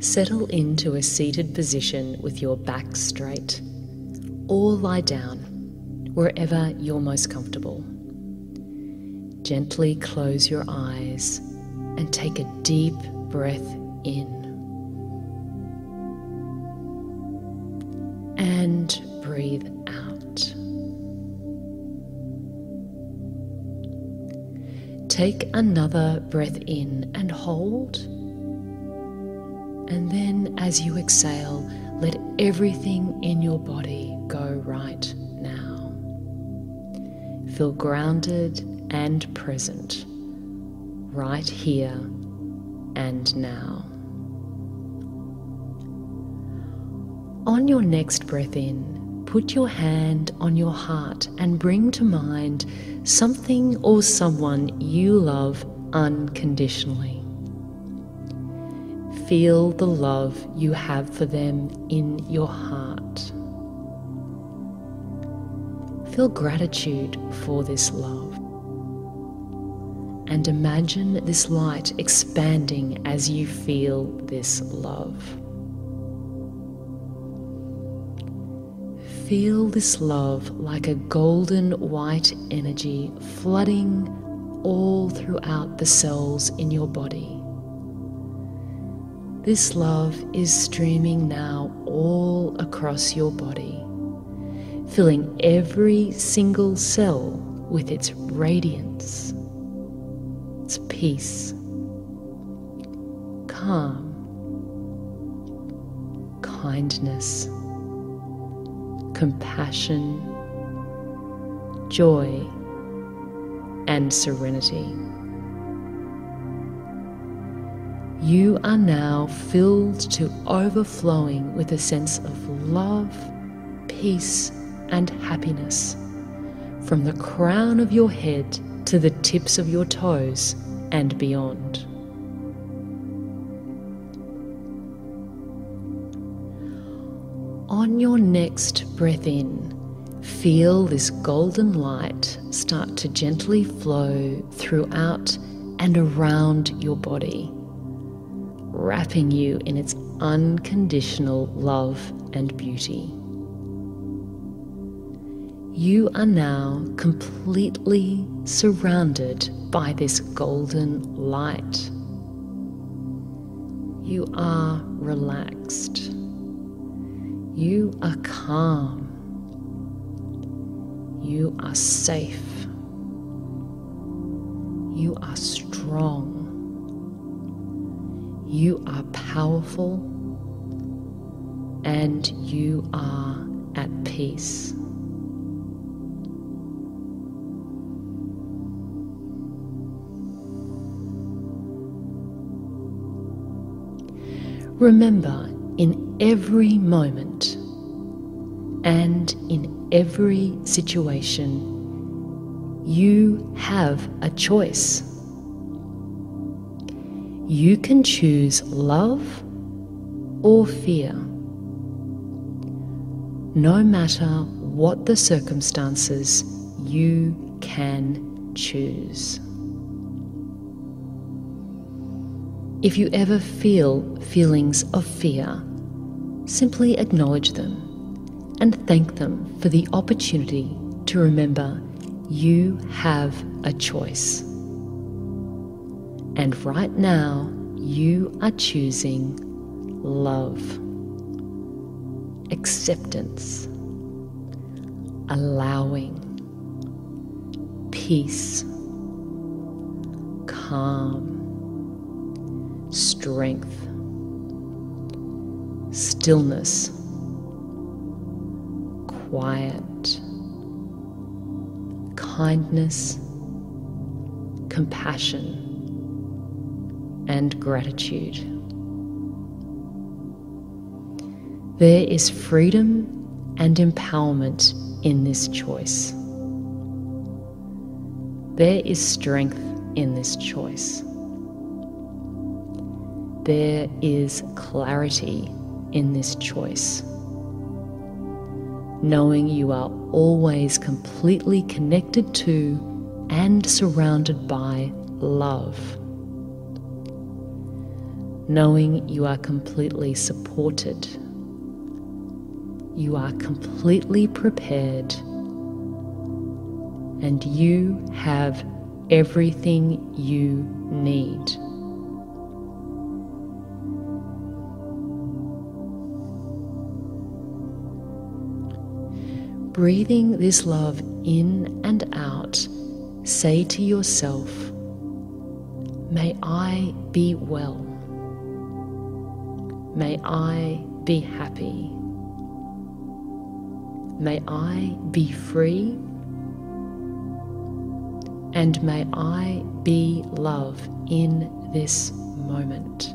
Settle into a seated position with your back straight, or lie down wherever you're most comfortable. Gently close your eyes and take a deep breath in. And breathe out. Take another breath in and hold. And then as you exhale, let everything in your body go right now. Feel grounded and present right here and now. On your next breath in, put your hand on your heart and bring to mind something or someone you love unconditionally. Feel the love you have for them in your heart. Feel gratitude for this love. And imagine this light expanding as you feel this love. Feel this love like a golden white energy flooding all throughout the cells in your body. This love is streaming now all across your body, filling every single cell with its radiance, its peace, calm, kindness compassion, joy, and serenity. You are now filled to overflowing with a sense of love, peace, and happiness from the crown of your head to the tips of your toes and beyond. On your next breath in, feel this golden light start to gently flow throughout and around your body, wrapping you in its unconditional love and beauty. You are now completely surrounded by this golden light. You are relaxed. You are calm. You are safe. You are strong. You are powerful. And you are at peace. Remember, in every moment and in every situation, you have a choice. You can choose love or fear. No matter what the circumstances, you can choose. If you ever feel feelings of fear, simply acknowledge them and thank them for the opportunity to remember you have a choice. And right now, you are choosing love, acceptance, allowing, peace, calm strength, stillness, quiet, kindness, compassion, and gratitude. There is freedom and empowerment in this choice. There is strength in this choice there is clarity in this choice. Knowing you are always completely connected to and surrounded by love. Knowing you are completely supported. You are completely prepared, and you have everything you need. Breathing this love in and out, say to yourself, May I be well. May I be happy. May I be free. And may I be love in this moment.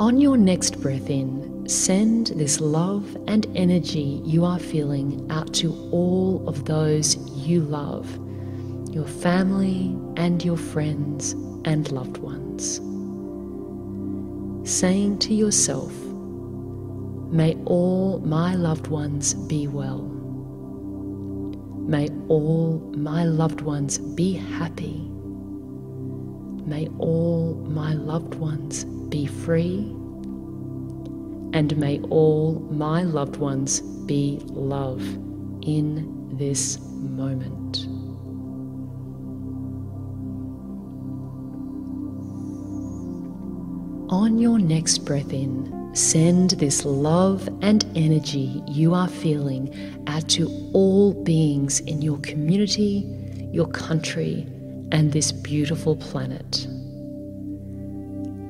On your next breath in, send this love and energy you are feeling out to all of those you love, your family and your friends and loved ones. Saying to yourself, May all my loved ones be well. May all my loved ones be happy. May all my loved ones be free, and may all my loved ones be love in this moment. On your next breath in, send this love and energy you are feeling out to all beings in your community, your country, and this beautiful planet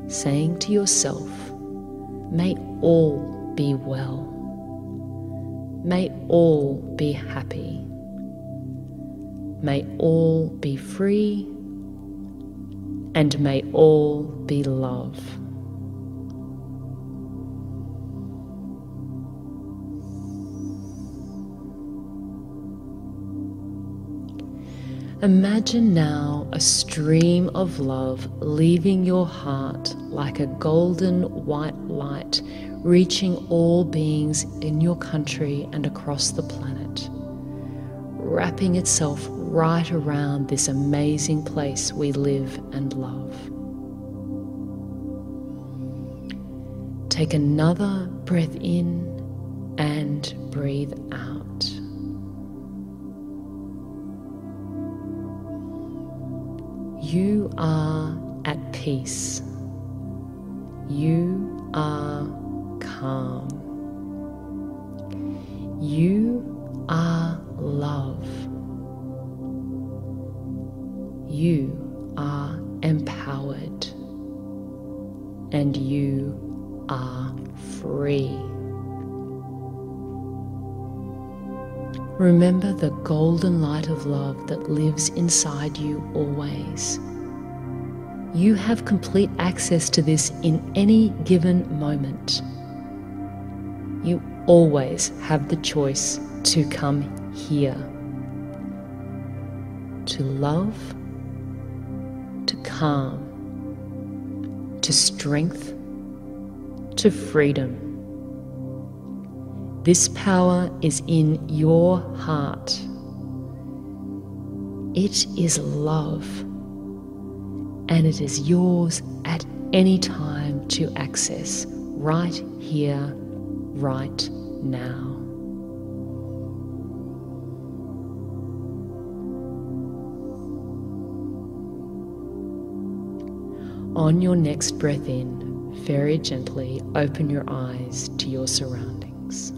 saying to yourself, May all be well. May all be happy. May all be free. And may all be love. Imagine now a stream of love leaving your heart like a golden white light, reaching all beings in your country and across the planet, wrapping itself right around this amazing place we live and love. Take another breath in and breathe out. You are at peace. You are calm. You are love. You are empowered. And you are free. Remember the golden light of love that lives inside you always. You have complete access to this in any given moment. You always have the choice to come here. To love, to calm, to strength, to freedom this power is in your heart. It is love, and it is yours at any time to access right here, right now. On your next breath in, very gently open your eyes to your surroundings.